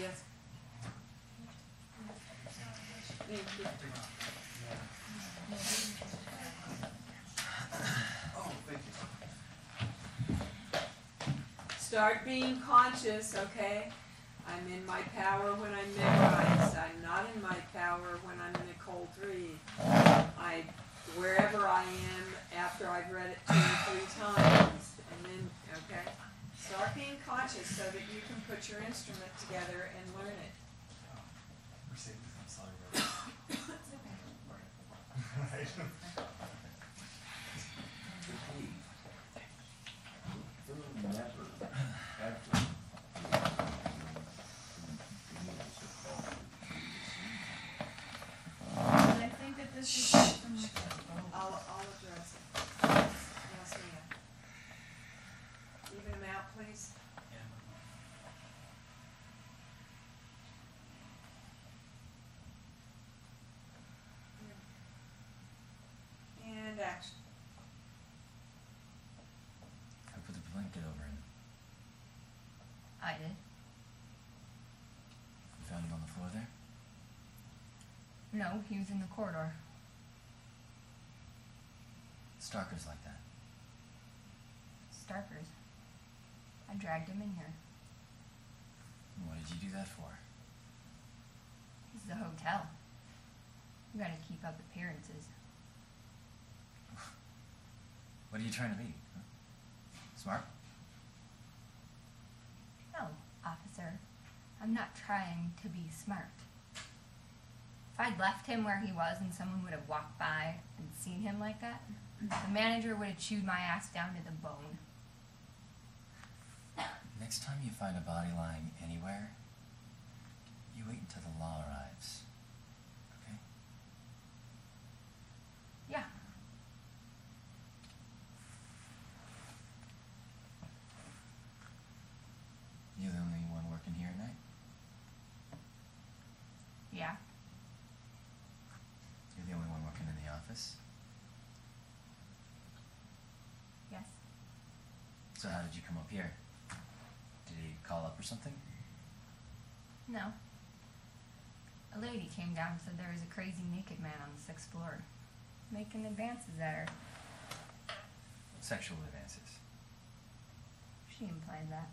Yes. Thank you. Start being conscious, okay? I'm in my power when I'm memorized. I'm not in my power when I'm in a cold read. I, wherever I am after I've read it two or three times, and then, okay? Start being conscious so that you can put your instrument together and learn it. Mercedes, I'm sorry. Right. But I think that this is from like a I'll, I'll address it. Yes, ma'am. Even them out, please. And action. I put the blanket over him. I did. You found him on the floor there? No, he was in the corridor. Starker's like that. Starkers. I dragged him in here. What did you do that for? This is a hotel. You gotta keep up appearances. What are you trying to be? Huh? Smart? Officer. I'm not trying to be smart. If I'd left him where he was and someone would have walked by and seen him like that, the manager would have chewed my ass down to the bone. Next time you find a body lying anywhere, you wait until the law arrives. Okay? Yeah. You're the only one working here at night? Yeah. You're the only one working in the office? Yes. So how did you come up here? Did he call up or something? No. A lady came down and said there was a crazy naked man on the sixth floor, making advances at her. Sexual advances. She implied that.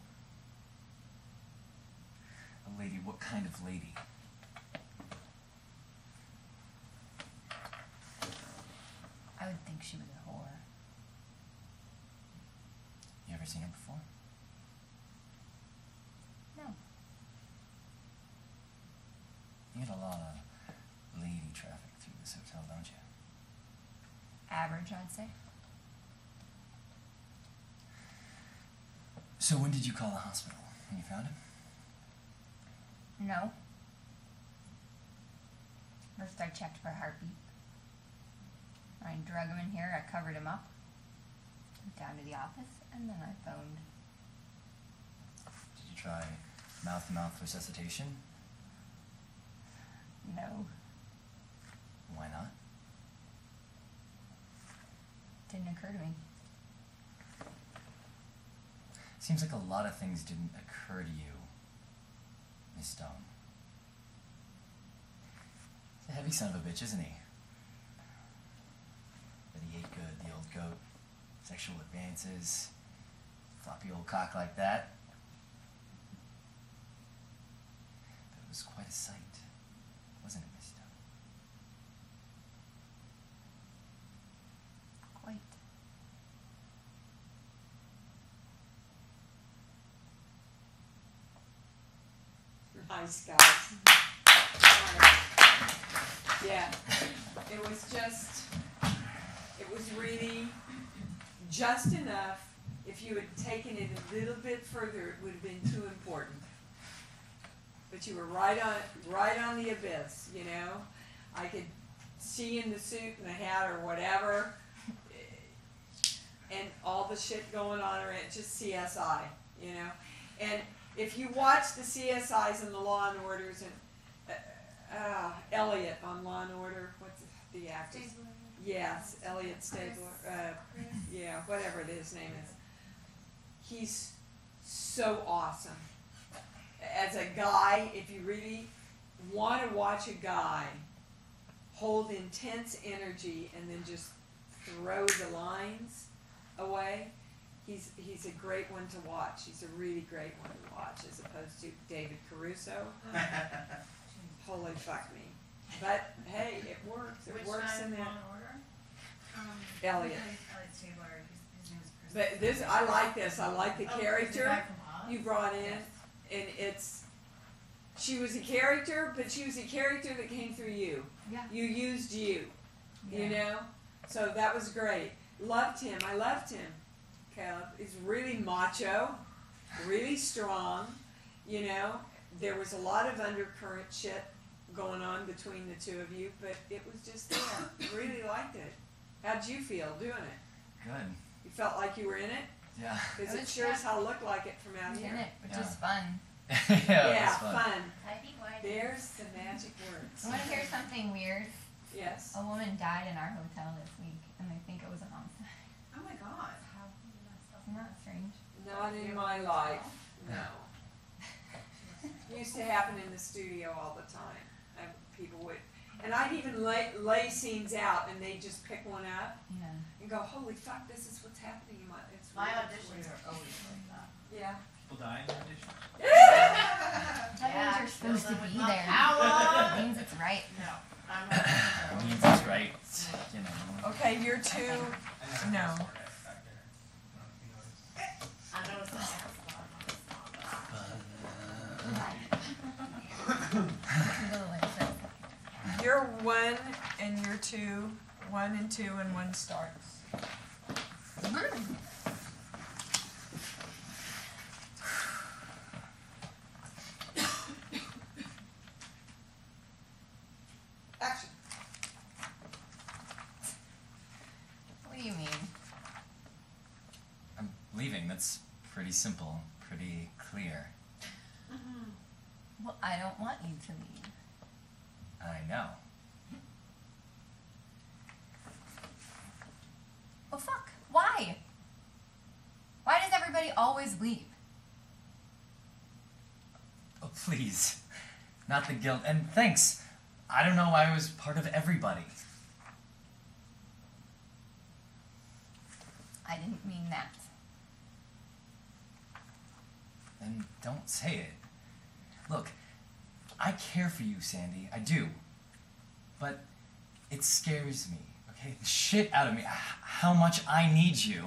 A lady, what kind of lady? I would think she was a whore. You ever seen her before? No. You get a lot of lady traffic through this hotel, don't you? Average, I'd say. So when did you call the hospital? When you found him? No. First, I checked for heartbeat. I drug him in here, I covered him up, down to the office, and then I phoned. Did you try mouth-to-mouth resuscitation? No. Why not? Didn't occur to me. Seems like a lot of things didn't occur to you, Miss Stone. He's a heavy son of a bitch, isn't he? But he ate good, the old goat. Sexual advances. Floppy old cock like that. But it was quite a sight, wasn't it, Miss Stone? Quite. Nice guys. Alright. Yeah, it was just, really just enough. If you had taken it a little bit further, it would have been too important. But you were right on, right on the abyss, you know? I could see in the suit and the hat or whatever, and all the shit going on around, just CSI, you know? And if you watch the CSIs and the Law and Orders and, uh, uh, Elliot on Law and Order, what's the actor? Yes, Elliot Stabler, uh, yeah, whatever his name is. He's so awesome. As a guy, if you really want to watch a guy hold intense energy and then just throw the lines away, he's he's a great one to watch. He's a really great one to watch as opposed to David Caruso. Holy fuck me. But hey, it works. It Which works in that. Um, Elliot. Elliot Stabler, his, his name is Chris. But this, I like this. I like the Oh, character you brought in, Yes. and it's. She was a character, but she was a character that came through you. Yeah. You used you. Yeah. You know, so that was great. Loved him. I loved him. Kaleb is really macho, really strong. You know, there was a lot of undercurrent shit going on between the two of you, but it was just there. really liked it. How'd you feel doing it? Good. You felt like you were in it? Yeah. Because It it was sure as hell looked like it from out in here. it, which Yeah. is fun. yeah, it yeah, was fun. fun. Tidy white. There's the magic words. I want to hear something weird. Yes. A woman died in our hotel this week, and they think it was a homicide. Oh my god. Isn't that strange? Not in my life. No. Used to happen in the studio all the time. I, people would, and I'd even lay, lay scenes out, and they'd just pick one up Yeah. and go, "Holy fuck, this is what's happening in my." It's My weird, it's auditions weird." are always like that. Yeah. People die in the audition? That Yeah, means you're supposed to fill with be my there. power. It means it's right. No, I'm It not. means it's right. You know. Okay, you're two. I No. know. Back. I know if you. I noticed that You're one, and you're two. One and two, and one starts. Action. What do you mean? I'm leaving. That's pretty simple, pretty clear. Mm-hmm. Well, I don't want you to leave. Oh fuck! Why? Why does everybody always leave? Oh, please. Not the guilt. And thanks. I don't know why I was part of everybody. I didn't mean that. Then don't say it. Look, I care for you, Sandy. I do. But it scares me, okay? The shit out of me. How much I need you.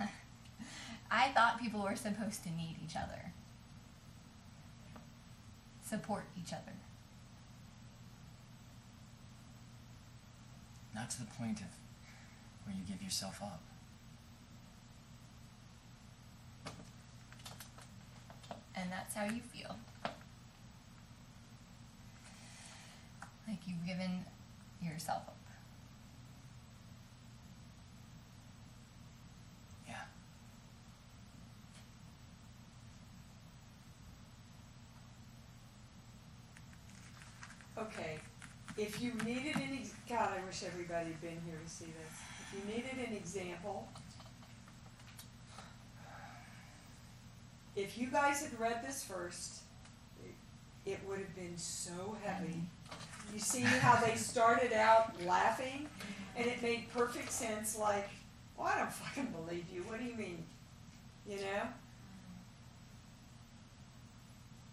I thought people were supposed to need each other, support each other. Not to the point of where you give yourself up. And that's how you feel. Like you've given yourself up. Yeah. Okay, if you needed an ex- God, I wish everybody had been here to see this. If you needed an example, if you guys had read this first, it, it would have been so heavy. Mm-hmm. You see how they started out laughing, and it made perfect sense. Like, well, I don't fucking believe you. What do you mean? You know.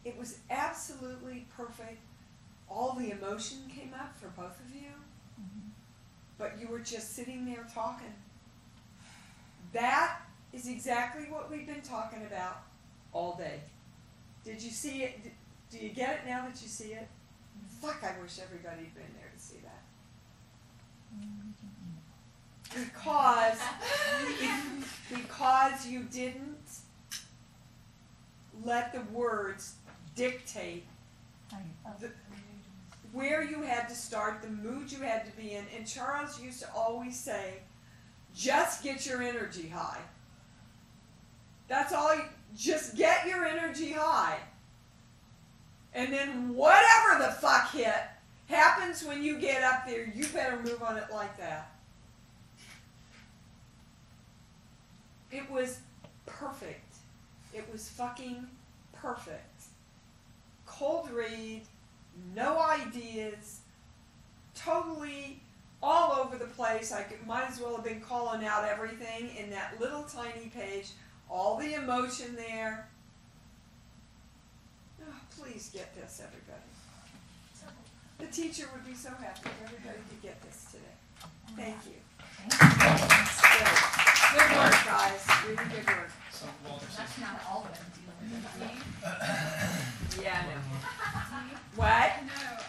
It was absolutely perfect all the emotion came up for both of you, mm-hmm. but you were just sitting there talking. That is exactly what we've been talking about all day. Did you see it? Do you get it now that you see it? Fuck, I wish everybody had been there to see that. Because, because you didn't let the words dictate the, where you had to start, the mood you had to be in. And Charles used to always say, just get your energy high. That's all you, just get your energy high. And then whatever the fuck hit happens when you get up there, you better move on it like that. It was perfect. It was fucking perfect. Cold read, no ideas, totally all over the place. I could, might as well have been calling out everything in that little tiny page, all the emotion there. Please get this, everybody. The teacher would be so happy if everybody could get this today. Thank you. Good work, guys. Really good work. That's not all of them. Yeah, I know. What? No.